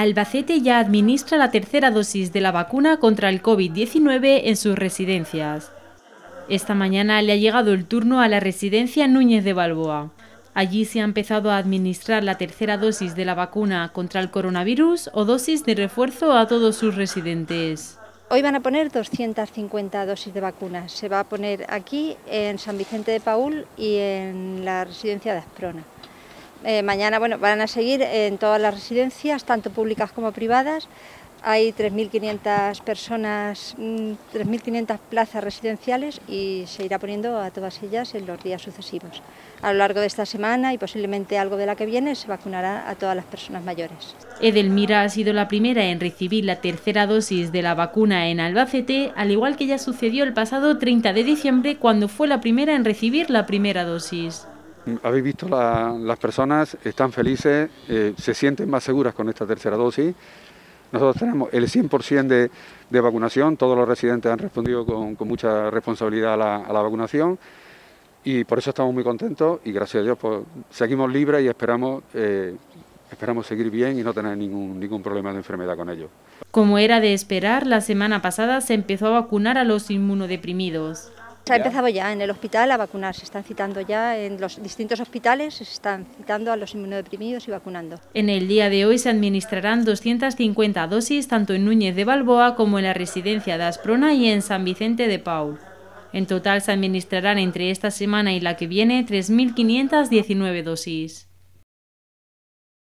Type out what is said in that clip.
Albacete ya administra la tercera dosis de la vacuna contra el COVID-19 en sus residencias. Esta mañana le ha llegado el turno a la residencia Núñez de Balboa. Allí se ha empezado a administrar la tercera dosis de la vacuna contra el coronavirus o dosis de refuerzo a todos sus residentes. Hoy van a poner 250 dosis de vacunas. Se va a poner aquí en San Vicente de Paul y en la residencia de Asprona. Eh, mañana bueno, van a seguir en todas las residencias, tanto públicas como privadas. Hay 3.500 personas, 3.500 mm, plazas residenciales y se irá poniendo a todas ellas en los días sucesivos. A lo largo de esta semana y posiblemente algo de la que viene se vacunará a todas las personas mayores. Edelmira ha sido la primera en recibir la tercera dosis de la vacuna en Albacete, al igual que ya sucedió el pasado 30 de diciembre cuando fue la primera en recibir la primera dosis. Habéis visto las personas, están felices, eh, se sienten más seguras con esta tercera dosis. Nosotros tenemos el 100% de, de, vacunación, todos los residentes han respondido con, mucha responsabilidad a la, vacunación y por eso estamos muy contentos y gracias a Dios pues, seguimos libres y esperamos, eh, esperamos seguir bien y no tener ningún, ningún problema de enfermedad con ellos. Como era de esperar, la semana pasada se empezó a vacunar a los inmunodeprimidos. Se ha empezado ya en el hospital a vacunar, se están citando ya en los distintos hospitales, se están citando a los inmunodeprimidos y vacunando. En el día de hoy se administrarán 250 dosis tanto en Núñez de Balboa como en la residencia de Asprona y en San Vicente de Paul. En total se administrarán entre esta semana y la que viene 3.519 dosis.